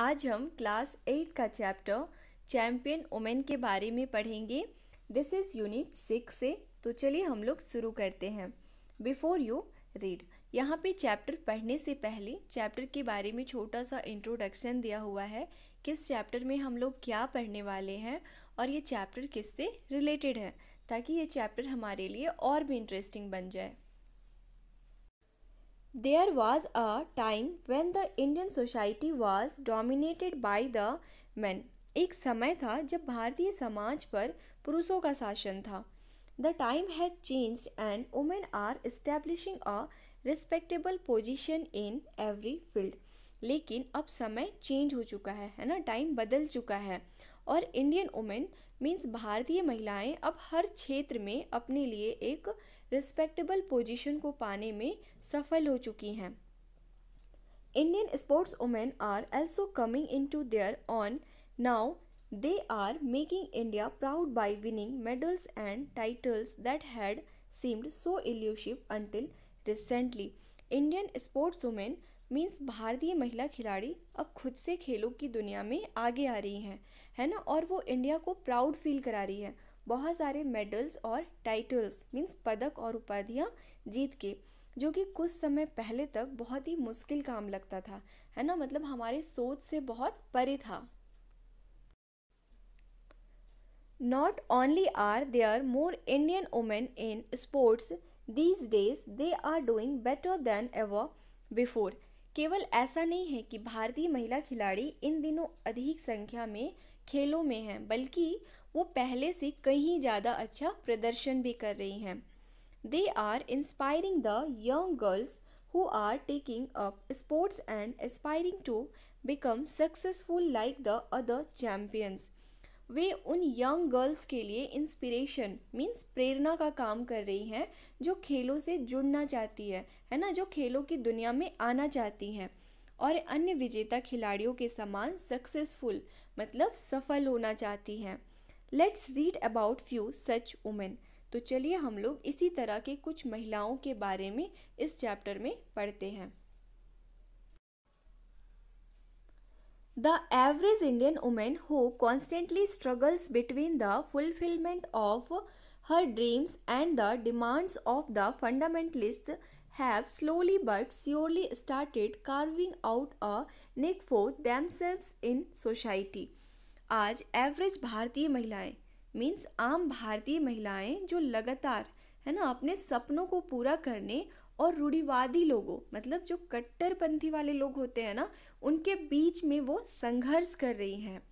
आज हम class eight का चैप्टर चैम्पियन वुमेन के बारे में पढ़ेंगे। दिस इज़ यूनिट सिक्स से। तो चलिए हम लोग शुरू करते हैं। बिफोर यू रीड यहाँ पे चैप्टर पढ़ने से पहले चैप्टर के बारे में छोटा सा इंट्रोडक्शन दिया हुआ है। किस चैप्टर में हम लोग क्या पढ़ने वाले हैं और ये चैप्टर किससे रिलेटेड है, ताकि ये चैप्टर हमारे लिए और भी इंटरेस्टिंग बन जाए। There was a time when the Indian society was dominated by the men. एक समय था जब भारतीय समाज पर पुरुषों का शासन था। The time has change and women are establishing a respectable position in every field लेकिन अब समय चेंज हो चुका है है ना? टाइम बदल चुका है। और इंडियन वुमेन मीन्स भारतीय महिलाएँ अब हर क्षेत्र में अपने लिए एक रिस्पेक्टेबल पोजीशन को पाने में सफल हो चुकी हैं। Indian sports women are also coming into their own now they are making India proud by winning medals and titles that had seemed so elusive until recently Indian sports women means भारतीय महिला खिलाड़ी अब खुद से खेलों की दुनिया में आगे आ रही हैं, है ना? और वो इंडिया को प्राउड फील करा रही है। बहुत सारे मेडल्स और टाइटल्स मीन्स पदक और उपाधियाँ जीत के जो कि कुछ समय पहले तक बहुत ही मुश्किल काम लगता था। है ना? मतलब हमारे सोच से बहुत परे था। Not only are there more Indian women in sports these days, they are doing better than ever before. केवल ऐसा नहीं है कि भारतीय महिला खिलाड़ी इन दिनों अधिक संख्या में खेलों में हैं बल्कि वो पहले से कहीं ज़्यादा अच्छा प्रदर्शन भी कर रही हैं। They are inspiring the young girls who are taking up sports and aspiring to become successful like the other champions वे उन यंग गर्ल्स के लिए इंस्पिरेशन मीन्स प्रेरणा का काम कर रही हैं, जो खेलों से जुड़ना चाहती है है ना? जो खेलों की दुनिया में आना चाहती हैं। और अन्य विजेता खिलाड़ियों के समान सक्सेसफुल मतलब सफल होना चाहती हैं। Let's read about few such women तो चलिए हम लोग इसी तरह के कुछ महिलाओं के बारे में इस चैप्टर में पढ़ते हैं। The average Indian women who constantly struggles between the fulfilment of her dreams and the demands of the fundamentalist have slowly but surely started carving out a niche for themselves in society आज average भारतीय महिलाएँ means आम भारतीय महिलाएँ जो लगातार, है ना, अपने सपनों को पूरा करने और रूढ़िवादी लोगों मतलब जो कट्टरपंथी वाले लोग होते हैं ना, उनके बीच में वो संघर्ष कर रही हैं।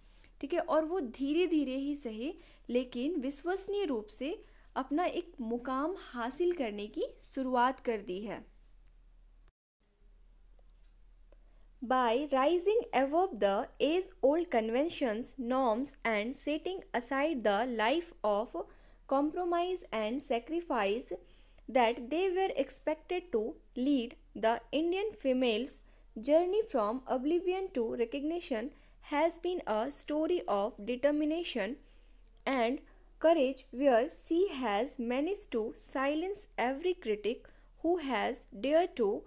ठीक है? और वो धीरे धीरे ही सही, लेकिन विश्वसनीय रूप से अपना एक मुकाम हासिल करने की शुरुआत कर दी है। By rising above the age old conventions, norms, and setting aside the life of compromise and sacrifice that they were expected to lead, the Indian female's journey from oblivion to recognition has been a story of determination and courage where she has managed to silence every critic who has dared to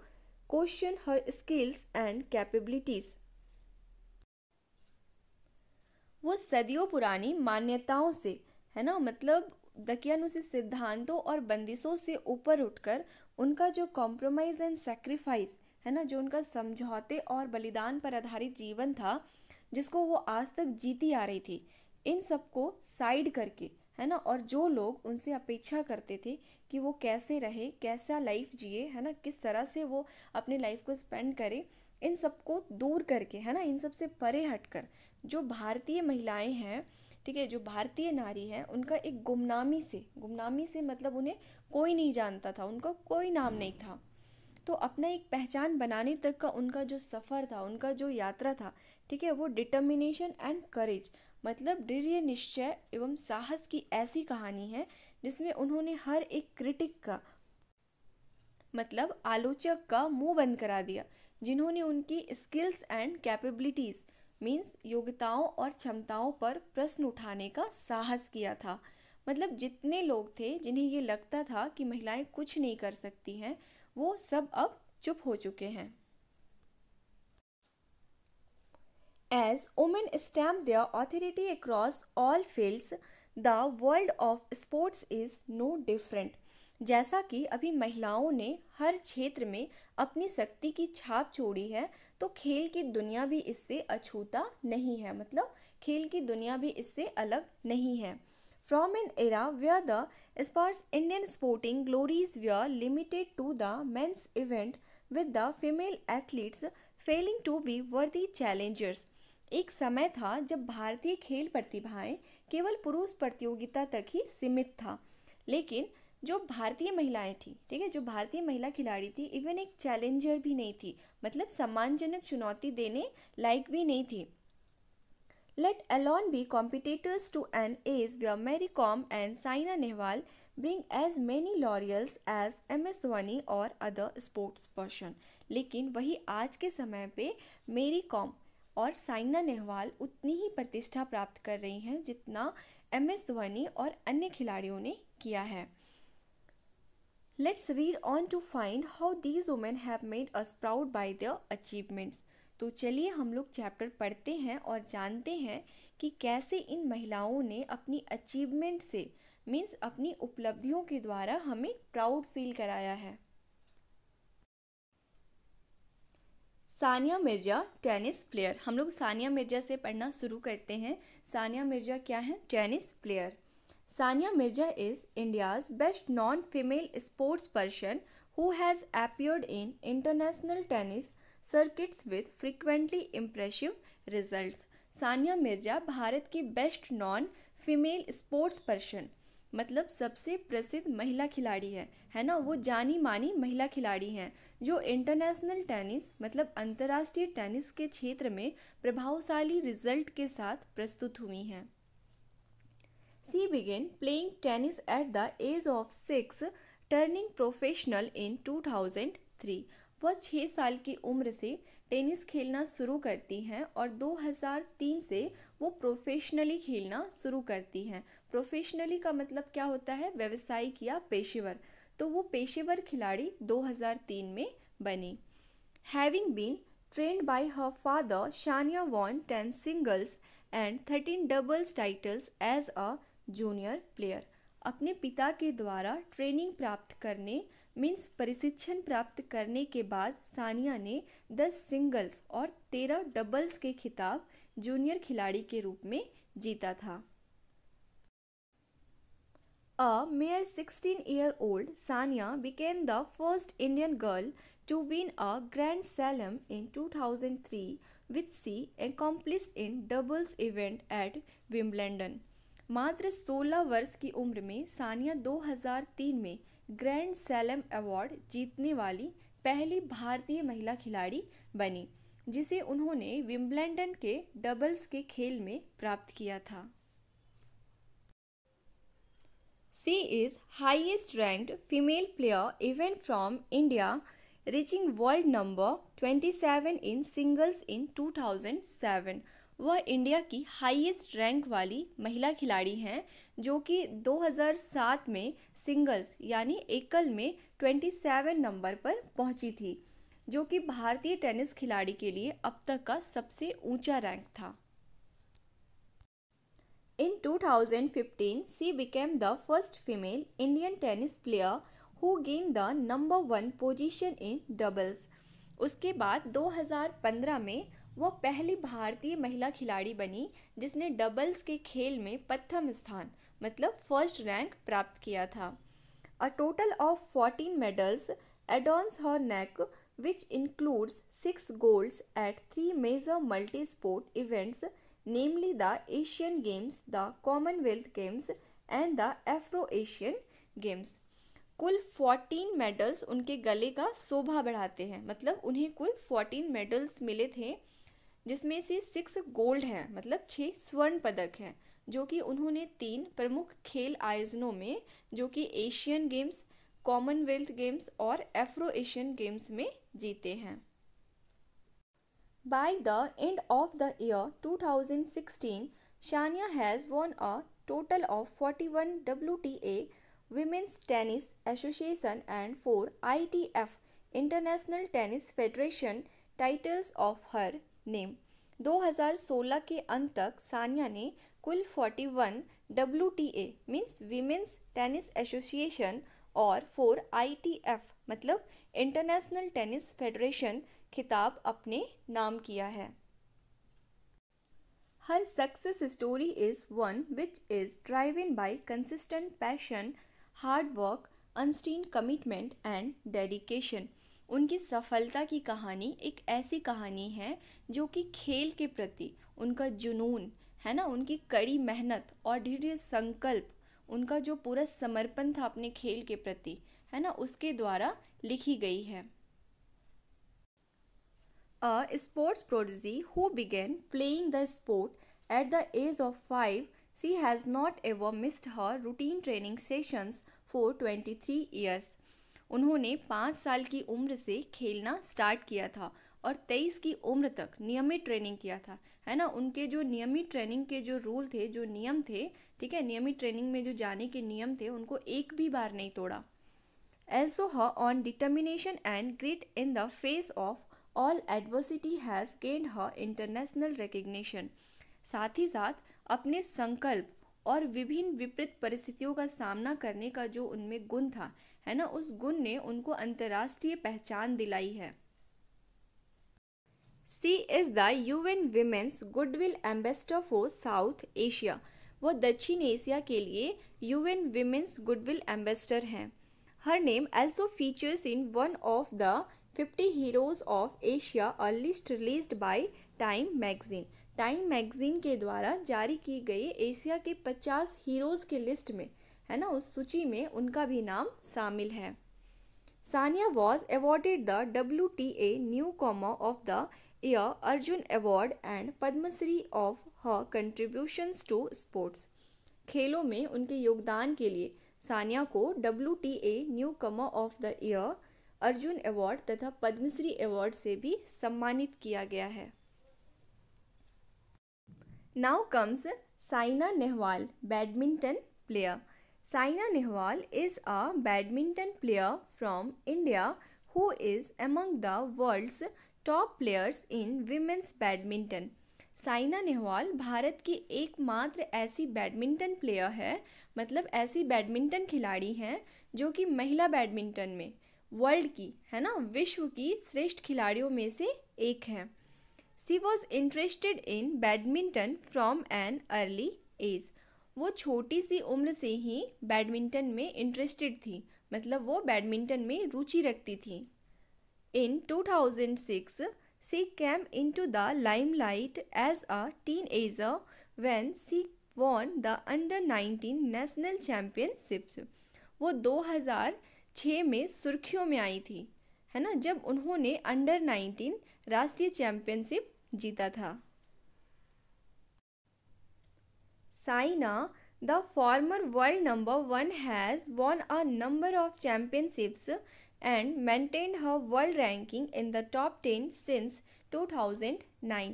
question her skills and capabilities. वो सदियों पुरानी मान्यताओं से, है ना मतलब दकियानुसी सिद्धांतों और बंदिशों से ऊपर उठकर उनका जो कॉम्प्रोमाइज एंड सेक्रीफाइस है ना, जो उनका समझौते और बलिदान पर आधारित जीवन था, जिसको वो आज तक जीती आ रही थी, इन सबको साइड करके, है ना, और जो लोग उनसे अपेक्षा करते थे कि वो कैसे रहे, कैसा लाइफ जिए, है ना? किस तरह से वो अपने लाइफ को स्पेंड करे, इन सबको दूर करके, है ना? इन सबसे परे हटकर। जो भारतीय महिलाएँ हैं, ठीक है? जो भारतीय नारी हैं, उनका एक गुमनामी से गुमनामी से मतलब उन्हें कोई नहीं जानता था, उनका कोई नाम नहीं था। तो अपना एक पहचान बनाने तक का उनका जो सफ़र था, उनका जो यात्रा था, ठीक है? वो डिटर्मिनेशन एंड करेज मतलब दृढ़ निश्चय एवं साहस की ऐसी कहानी है जिसमें उन्होंने हर एक क्रिटिक का मतलब आलोचक का मुँह बंद करा दिया जिन्होंने उनकी स्किल्स एंड कैपेबिलिटीज़ मीन्स योग्यताओं और क्षमताओं पर प्रश्न उठाने का साहस किया था। मतलब जितने लोग थे जिन्हें ये लगता था कि महिलाएँ कुछ नहीं कर सकती हैं वो सब अब चुप हो चुके हैं। As women stamp their authority across all fields, the world of sports is no different. जैसा कि अभी महिलाओं ने हर क्षेत्र में अपनी शक्ति की छाप छोड़ी है तो खेल की दुनिया भी इससे अछूता नहीं है। मतलब खेल की दुनिया भी इससे अलग नहीं है। From an era where the sparse Indian sporting glories were limited to the men's event with the female athletes failing to be worthy challengers. एक समय था जब भारतीय खेल प्रतिभाएँ केवल पुरुष प्रतियोगिता तक ही सीमित था। लेकिन जो भारतीय महिलाएँ थी, ठीक है, जो भारतीय महिला खिलाड़ी थी इवन एक चैलेंजर भी नहीं थी मतलब सम्मानजनक चुनौती देने लायक भी नहीं थी। Let alone be competitors to an age where Mary Kom and Saina Nehwal bring as many laurels as M S Dhoni और अदर स्पोर्ट्स पर्सन लेकिन वही आज के समय पे मेरी कॉम और साइना नेहवाल उतनी ही प्रतिष्ठा प्राप्त कर रही हैं जितना एम एस धोनी और अन्य खिलाड़ियों ने किया है। Let's read on to find how these women have made us proud by their achievements तो चलिए हम लोग चैप्टर पढ़ते हैं और जानते हैं कि कैसे इन महिलाओं ने अपनी अचीवमेंट से मीन्स अपनी उपलब्धियों के द्वारा हमें प्राउड फील कराया है। Sania Mirza, tennis player. हम लोग सानिया मिर्ज़ा से पढ़ना शुरू करते हैं। सानिया मिर्ज़ा क्या है? Tennis player. Sania Mirza is India's best known female sports person who has appeared in international tennis circuits with frequently impressive results. Sania Mirza Bharat की best known female sports person मतलब सबसे प्रसिद्ध महिला खिलाड़ी है। है ना? वो जानी मानी महिला खिलाड़ी हैं, जो इंटरनेशनल टेनिस मतलब अंतर्राष्ट्रीय टेनिस के क्षेत्र में प्रभावशाली रिज़ल्ट के साथ प्रस्तुत हुई हैं। She began playing tennis at the age of six turning professional in 2003 वह छः साल की उम्र से टेनिस खेलना शुरू करती हैं और 2003 से वो प्रोफेशनली खेलना शुरू करती हैं। प्रोफेशनली का मतलब क्या होता है? व्यवसायिक या पेशेवर। तो वो पेशेवर खिलाड़ी 2003 में बनी। Having been trained by her father Sania won ten singles and thirteen doubles titles as a junior player अपने पिता के द्वारा ट्रेनिंग प्राप्त करने मीन्स प्रशिक्षण प्राप्त करने के बाद सानिया ने 10 सिंगल्स और 13 डबल्स के खिताब जूनियर खिलाड़ी के रूप में जीता था। A mere 16 year old Sania became the first Indian girl to win a grand slam in 2003 with she accomplished in doubles event at Wimbledon. मात्र 16 वर्ष की उम्र में सानिया 2003 में ग्रैंड सैलम अवार्ड जीतने वाली पहली भारतीय महिला खिलाड़ी बनी। जिसे उन्होंने विम्बलडन के डबल्स के खेल में प्राप्त किया था। She is highest ranked female player even from India reaching world number 27 in singles in 2007 वह इंडिया की हाईएस्ट रैंक वाली महिला खिलाड़ी हैं, जो कि 2007 में सिंगल्स यानी एकल में 27 नंबर पर पहुँची थी। जो कि भारतीय टेनिस खिलाड़ी के लिए अब तक का सबसे ऊँचा रैंक था। In 2015 she became the first female Indian tennis player who gain the number one position in doubles उसके बाद 2015 में वह पहली भारतीय महिला खिलाड़ी बनी, जिसने डबल्स के खेल में प्रथम स्थान मतलब फ़र्स्ट रैंक प्राप्त किया था। A total of fourteen medals adorns her neck which includes six golds at three major multi sport events namely the Asian Games the Commonwealth Games and the Afro Asian Games कुल fourteen medals उनके गले का शोभा बढ़ाते हैं। मतलब उन्हें कुल fourteen medals मिले थे, जिसमें से सिक्स गोल्ड हैं। मतलब छः स्वर्ण पदक हैं, जो कि उन्होंने तीन प्रमुख खेल आयोजनों में, जो कि एशियन गेम्स कॉमनवेल्थ गेम्स और एफ्रो एशियन गेम्स में जीते हैं। By the end of the year 2016, Sania has won a total of 41 one W T A Women's Tennis Association and four I T F International Tennis Federation titles of her name 2016 के अंत तक सानिया ने कुल 41 one W T A means Women's Tennis Association और four I T F मतलब international tennis federation, खिताब अपने नाम किया है। Her success story is one which is driven by consistent passion, hard work, unstinting commitment and dedication. उनकी सफलता की कहानी एक ऐसी कहानी है जो कि खेल के प्रति उनका जुनून, है ना? उनकी कड़ी मेहनत और दृढ़ संकल्प उनका जो पूरा समर्पण था अपने खेल के प्रति, है ना, उसके द्वारा लिखी गई है। A sports prodigy who began playing the sport at the age of five she has not ever missed her routine training sessions for twenty three years उन्होंने पाँच साल की उम्र से खेलना स्टार्ट किया था और तेईस की उम्र तक नियमित ट्रेनिंग किया था, है ना? उनके जो नियमित ट्रेनिंग के जो रूल थे, जो नियम थे, ठीक है? नियमित ट्रेनिंग में जो जाने के नियम थे, उनको एक भी बार नहीं तोड़ा। Also her own determination and grit in the face of all adversity has gained her international recognition साथ ही साथ, अपने संकल्प और विभिन्न विपरीत परिस्थितियों का सामना करने का जो उनमें गुण था, है ना? उस गुण ने उनको अंतर्राष्ट्रीय पहचान दिलाई है। She is the UN women's goodwill ambassador for South Asia वो दक्षिण एशिया के लिए यूएन विमेंस गुडविल एम्बेसडर हैं। Her name also features in one of the fifty heroes of Asia a list released by Time magazine Time magazine के द्वारा जारी की गई एशिया के 50 हीरोज़ के लिस्ट में, है ना? उस सूची में उनका भी नाम शामिल है। Sania was awarded the W T A newcomer of the year Arjuna award and Padma Shri of her contributions to sports खेलों में उनके योगदान के लिए सानिया को W T A newcomer of the year Arjuna award तथा पद्मश्री अवार्ड से भी सम्मानित किया गया है। Now comes Saina Nehwal badminton player Saina Nehwal is a badminton player from India who is among the world's top players in women's badminton. Saina Nehwal Bharat की एकमात्र ऐसी बैडमिंटन प्लेयर है मतलब ऐसी बैडमिंटन खिलाड़ी हैं जो कि महिला बैडमिंटन में, वर्ल्ड की, है ना? विश्व की श्रेष्ठ खिलाड़ियों में से एक हैं। She was interested in badminton from an early age वो छोटी सी उम्र से ही बैडमिंटन में इंटरेस्टेड थी मतलब वो बैडमिंटन में रुचि रखती थी। In 2006 she came into the limelight as a teenager when she won the under 19 national championships वो 2006 में सुर्खियों में आई थी, है ना? जब उन्होंने अंडर 19 राष्ट्रीय चैंपियनशिप जीता था। Saina the former world number one has won a number of championships and maintain her world ranking in the top ten since 2009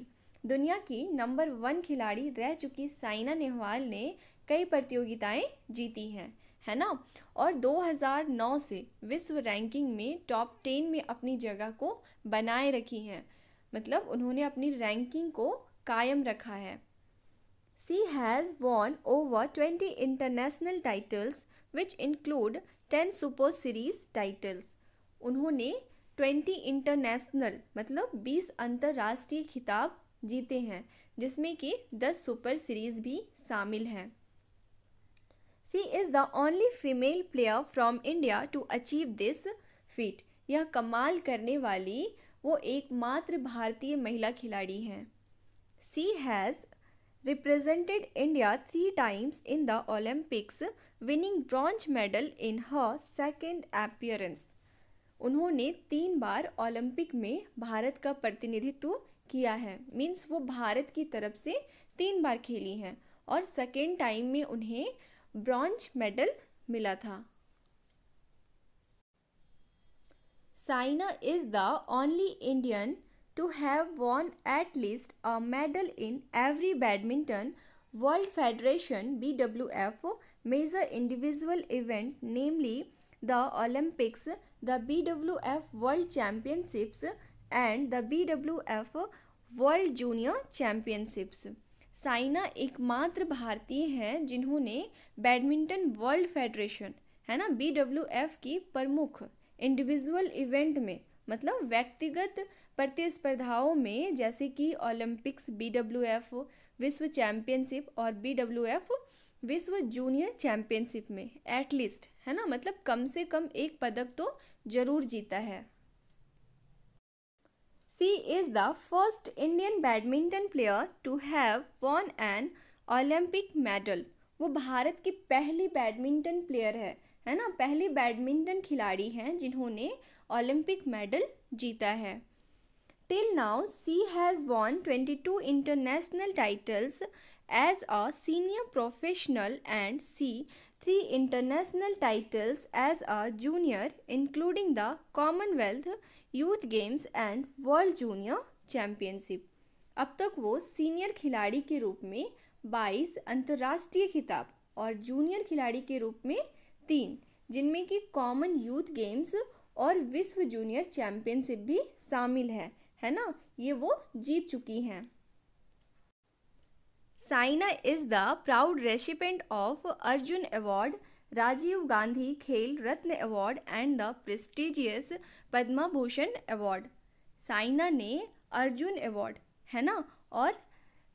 दुनिया की नंबर वन खिलाड़ी रह चुकी साइना नेहवाल ने कई प्रतियोगिताएँ जीती हैं, है ना? और 2009 से विश्व रैंकिंग में टॉप टेन में अपनी जगह को बनाए रखी हैं। मतलब उन्होंने अपनी रैंकिंग को कायम रखा है। She has won over twenty international titles which include ten super series titles उन्होंने ट्वेंटी इंटरनेशनल मतलब बीस अंतर्राष्ट्रीय खिताब जीते हैं, जिसमें कि दस सुपर सीरीज़ भी शामिल हैं। She is the only female player from India to achieve this feat यह कमाल करने वाली वो एकमात्र भारतीय महिला खिलाड़ी हैं। She has represented India three times in the Olympics winning bronze medal in her second appearance उन्होंने तीन बार ओलंपिक में भारत का प्रतिनिधित्व किया है। मीन्स वो भारत की तरफ़ से तीन बार खेली हैं और सेकेंड टाइम में उन्हें ब्रॉन्ज मेडल मिला था। Saina is the only Indian to have won at least a medal in every badminton World Federation B W F major individual event namely the Olympics, the BWF World Championships and the BWF World junior championships Saina एकमात्र भारतीय हैं जिन्होंने badminton world federation है ना B W F की प्रमुख individual event में मतलब व्यक्तिगत प्रतिस्पर्धाओं में जैसे कि ओलंपिक्स बी डब्ल्यू एफ़ विश्व चैम्पियनशिप और बी डब्ल्यू एफ़ विश्व जूनियर चैंपियनशिप में एटलीस्ट है ना? मतलब कम से कम एक पदक तो ज़रूर जीता है। She is the first Indian badminton player to have won an Olympic medal वो भारत की पहली बैडमिंटन प्लेयर है है ना? पहली बैडमिंटन खिलाड़ी हैं जिन्होंने ओलंपिक मेडल जीता है। Till now she has won twenty two international titles as a senior professional and C. Three international titles as a junior including the Commonwealth Youth Games and World Junior Championship. अब तक वो senior खिलाड़ी के रूप में 22 अंतर्राष्ट्रीय खिताब और जूनियर खिलाड़ी के रूप में तीन जिनमें कि कॉमन यूथ गेम्स और विश्व जूनियर चैंपियनशिप भी शामिल है है ना ये वो जीत चुकी हैं Saina is the proud recipient of Arjuna award Rajiv Gandhi Khel Ratna award and the prestigious Padma Bhushan award Saina ने अर्जुन अवार्ड है ना और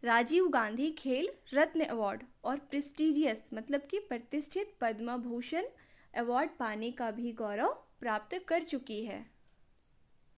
राजीव गांधी खेल रत्न अवार्ड और प्रेस्टिजियस मतलब कि प्रतिष्ठित पद्मा भूषण अवार्ड पाने का भी गौरव प्राप्त कर चुकी है।